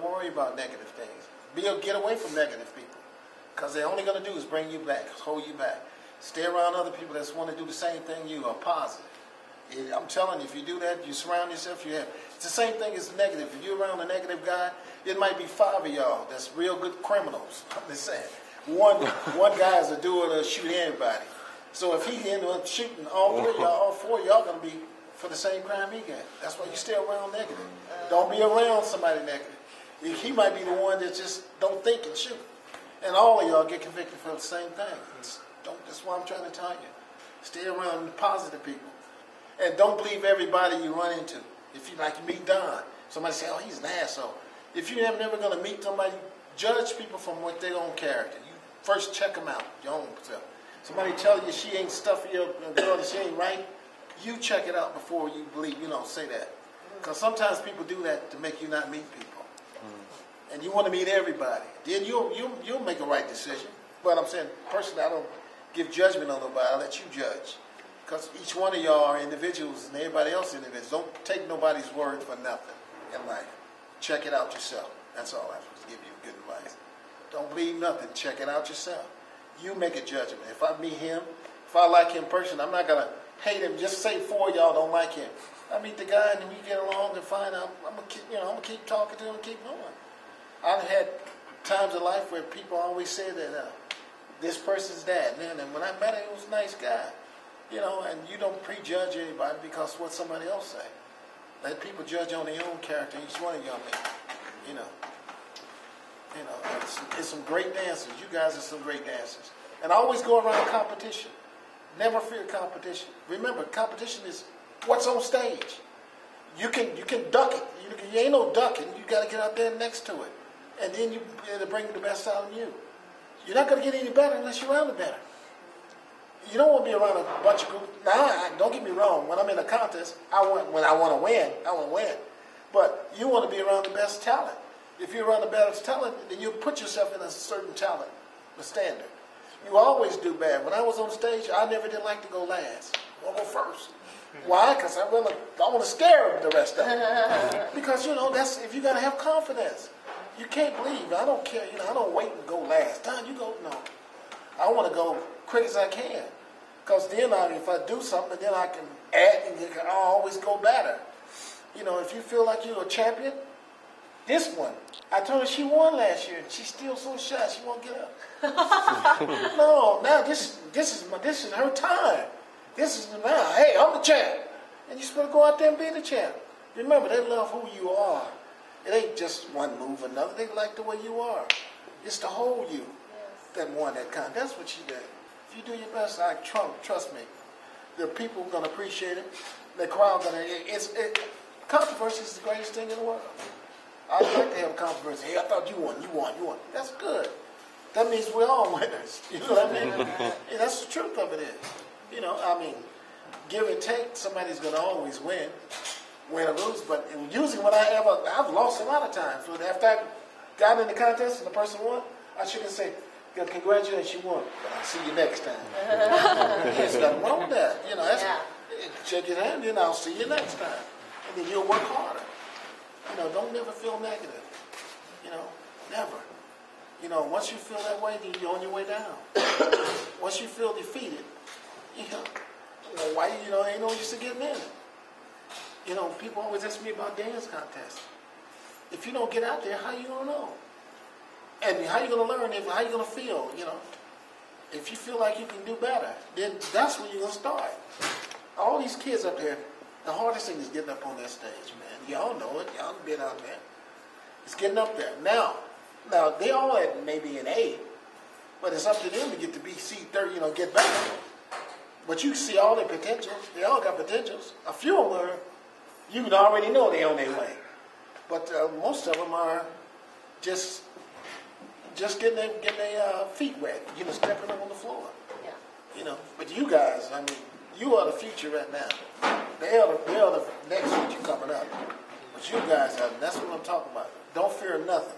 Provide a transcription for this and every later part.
Don't worry about negative things. Be get away from negative people because they're only going to do is bring you back, hold you back. Stay around other people that want to do the same thing you are positive. I'm telling you, if you do that, you surround yourself, you have. It's the same thing as negative. If you're around a negative guy, it might be five of y'all that's real good criminals. I'm just saying. One one guy is a doer to shoot anybody. So if he end up shooting all three of y'all, all four of y'all gonna be for the same crime he got. That's why you stay around negative. Don't be around somebody negative. He might be the one that just don't think and shoot. And all of y'all get convicted for the same thing. It's, don't, that's why I'm trying to tell you. Stay around positive people. And don't believe everybody you run into. If you like you meet Don, somebody say, oh, he's an asshole. If you're never going to meet somebody, judge people from what their own character. You first check them out, your own self. Somebody tell you she ain't stuffy or girl that she ain't right, you check it out before you believe, you know, say that. Because sometimes people do that to make you not meet people. Mm. And you want to meet everybody. Then you'll, you'll, you'll make a right decision. But I'm saying, personally, I don't give judgment on nobody. I let you judge. Because each one of y'all are individuals and everybody else individuals. Don't take nobody's word for nothing in life. Check it out yourself. That's all I'm supposed to give you good advice. Don't believe nothing. Check it out yourself. You make a judgment. If I meet him, if I like him person, I'm not to hate him. Just say four y'all don't like him. I meet the guy and we get along and find out. I'm gonna keep, you know, I'm gonna keep talking to him and keep going. I've had times in life where people always say that uh, this person's dad. And, and when I met him, he was a nice guy. You know, and you don't prejudge anybody because what somebody else say. Let people judge on their own character. Each one of y'all. You know. You know, it's, it's some great dancers. You guys are some great dancers. And I always go around competition. Never fear competition. Remember, competition is what's on stage. You can you can duck it. You, you ain't no ducking. You got to get out there next to it, and then you it'll bring the best out of you. You're not going to get any better unless you're around the better. You don't want to be around a bunch of. Now, don't get me wrong. When I'm in a contest, I want when I want to win, I want to win. But you want to be around the best talent. If you're around the best talent, then you put yourself in a certain talent, the standard. You always do bad. When I was on stage, I never did like to go last. I want to go first. Why? Because I really I want to scare the rest of them. because you know that's if you got to have confidence. You can't believe. I don't care. You know I don't wait and go last. Don, you go. No, I want to go quick as I can. Because then I, if I do something, then I can add and I always go better. You know, if you feel like you're a champion, this one, I told her she won last year, and she's still so shy she won't get up. no, now this this is my, this is her time. This is now. Hey, I'm the champ, and you're supposed to go out there and be the champ. Remember, they love who you are. It ain't just one move or another. They like the way you are. It's the whole you yes. that won that con. That's what she did. If you do your best, I trump. trust me. The people are gonna appreciate it. The crowd gonna. It's it, controversy is the greatest thing in the world. I'd like to have a controversy. Hey, I thought you won. You won. You won. That's good. That means we're all winners. You know what I mean? yeah, that's the truth of it is. You know, I mean, give and take, somebody's going to always win, win or lose. But usually when I ever, I've lost a lot of times. But after I got in the contest and the person won, I shouldn't say, congratulations, you won. But I'll see you next time. There's nothing wrong with that. You know, that's, yeah. check your hand, then I'll see you next time. And then you'll work harder. You know, don't never feel negative. You know, never. You know, once you feel that way, then you're on your way down. once you feel defeated, you know, why, you know, ain't no use to getting in. You know, people always ask me about dance contests. If you don't get out there, how you gonna know? And how you gonna learn? If how you gonna feel? You know, if you feel like you can do better, then that's when you're gonna start. All these kids up there, the hardest thing is getting up on that stage, man. Y'all know it. Y'all been out there. It's getting up there. Now, now they all at maybe an A, but it's up to them to get to be C thirty. You know, get back. But you see all their potentials. They all got potentials. A few of them are, you can already know they're on their way. But uh, most of them are just just getting their, getting their uh, feet wet, you know, stepping up on the floor. Yeah. You know, but you guys, I mean, you are the future right now. They are the, they are the next future coming up. But you guys are, that's what I'm talking about. Don't fear nothing.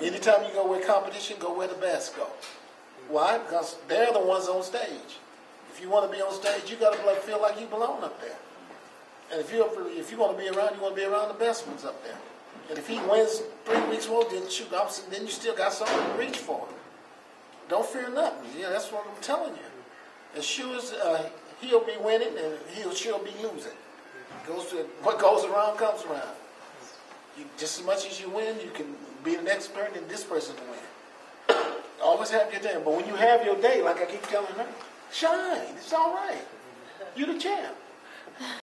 Anytime you go where competition, go where the best go. Why? Because they're the ones on stage. If you want to be on stage, you got to feel like you belong up there. And if you if you want to be around, you want to be around the best ones up there. And if he wins three weeks more, then shoot, then you still got something to reach for. Don't fear nothing. Yeah, that's what I'm telling you. Sure as uh, he'll be winning, and he'll sure be losing. Goes to what goes around comes around. You, just as much as you win, you can be the next person, and this person can win. Always have your day, but when you have your day, like I keep telling her, shine. It's all right. You're the champ.